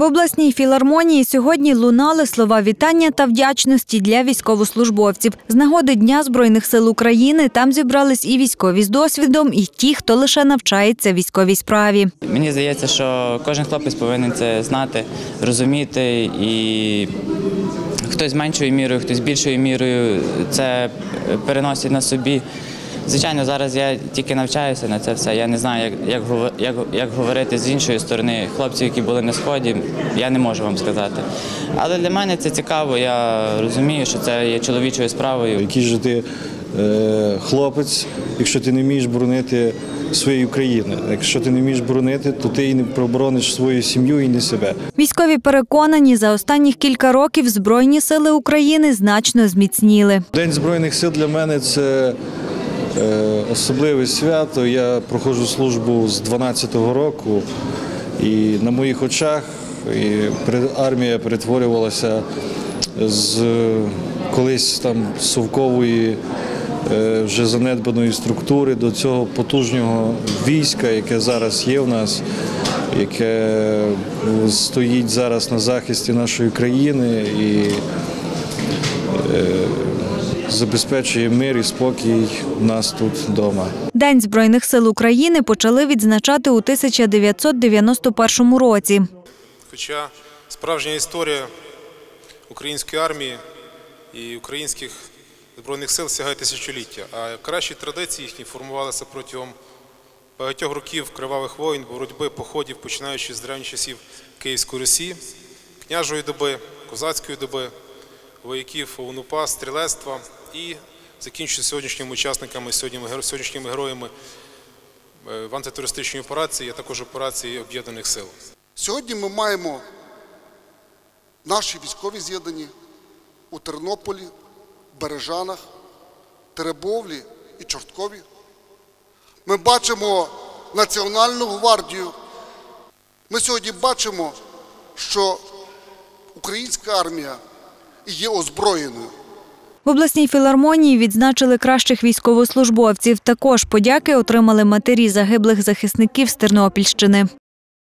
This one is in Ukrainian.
В обласній філармонії сьогодні лунали слова вітання та вдячності для військовослужбовців. З нагоди Дня Збройних сил України там зібрались і військові з досвідом, і ті, хто лише навчається військовій справі. Мені здається, що кожен хлопець повинен це знати, розуміти і хтось меншою мірою, хтось більшою мірою це переносить на собі. Звичайно, зараз я тільки навчаюся на це все. Я не знаю, як, як, як, як говорити з іншої сторони. Хлопців, які були на сході, я не можу вам сказати. Але для мене це цікаво. Я розумію, що це є чоловічою справою. Який же ти е, хлопець, якщо ти не вмієш боронити своєї країни. Якщо ти не вмієш боронити, то ти і не проборониш свою сім'ю і не себе. Військові переконані, за останніх кілька років Збройні сили України значно зміцніли. День Збройних сил для мене це особливе свято. Я проходжу службу з 12-го року, і на моїх очах і армія перетворювалася з е, колись там совкової. е, Вже занедбаної структури до цього потужного війська, яке зараз є в нас, яке ну, стоїть зараз на захисті нашої країни і забезпечує мир і спокій у нас тут вдома. День Збройних сил України почали відзначати у 1991 році. Хоча справжня історія української армії і українських збройних сил сягає тисячоліття, а кращі традиції їхні формувалися протягом багатьох років кривавих воїн, боротьби, походів, починаючи з древніх часів Київської Русі, княжої доби, козацької доби, вояків ОУНУПА, стрілецтва і закінчуючи сьогоднішніми учасниками, сьогоднішніми героями е, в антитерористичній операції, а також операції Об'єднаних Сил. Сьогодні ми маємо наші військові з'єднані у Тернополі, Бережанах, Теребовлі і Чорткові. Ми бачимо Національну гвардію. Ми сьогодні бачимо, що українська армія є озброєною. В обласній філармонії відзначили кращих військовослужбовців. Також подяки отримали матері загиблих захисників з Тернопільщини.